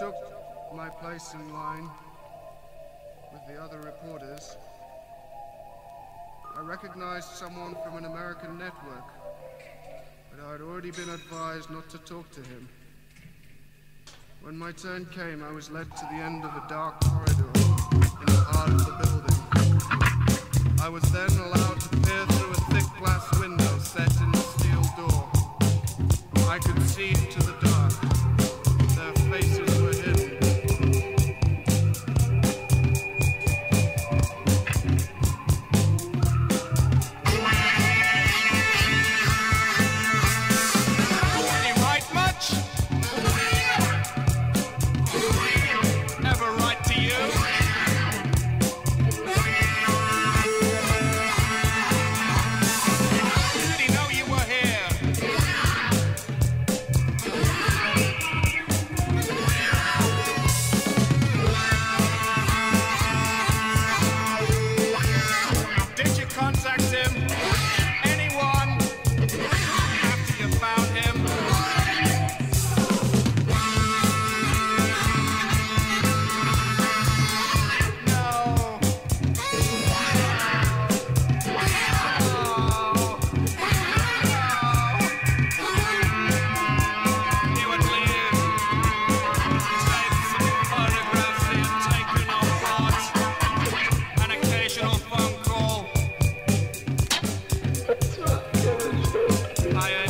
took my place in line with the other reporters, I recognized someone from an American network, but I had already been advised not to talk to him. When my turn came, I was led to the end of a dark corridor in the heart of the building. I was then allowed to peer through a thick glass window set in a steel door. I could see into I am